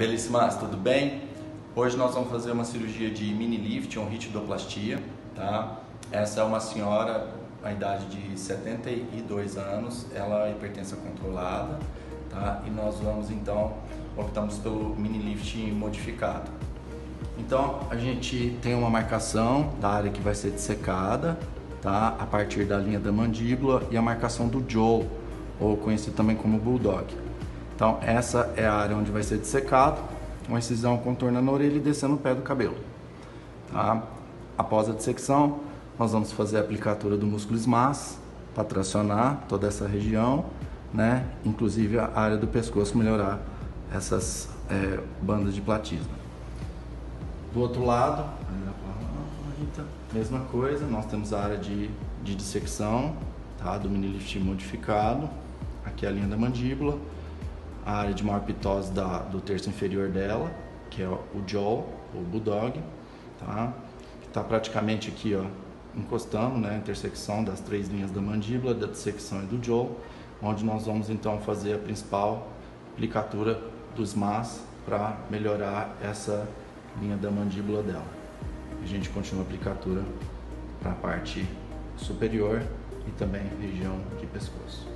Belíssimas, tudo bem? Hoje nós vamos fazer uma cirurgia de mini lift ou ritidoplastia, tá? Essa é uma senhora, a idade de 72 anos, ela é hipertensa controlada, tá? E nós vamos então, optamos pelo mini lift modificado. Então, a gente tem uma marcação da área que vai ser dissecada, tá? A partir da linha da mandíbula e a marcação do jaw, ou conhecido também como bulldog. Então, essa é a área onde vai ser dissecado, uma incisão contornando a orelha e descendo o pé do cabelo. Tá? Após a dissecção, nós vamos fazer a aplicatura do músculo SMAS para tracionar toda essa região, né? inclusive a área do pescoço, melhorar essas é, bandas de platismo. Do outro lado, mesma coisa, nós temos a área de, de dissecção tá? do mini lift modificado, aqui é a linha da mandíbula, a área de maior pitose da, do terço inferior dela, que é o jaw, o bulldog, tá? que está praticamente aqui ó, encostando, né, intersecção das três linhas da mandíbula, da dissecção e do jaw, onde nós vamos então fazer a principal aplicatura dos MAS para melhorar essa linha da mandíbula dela. A gente continua a aplicatura para a parte superior e também região de pescoço.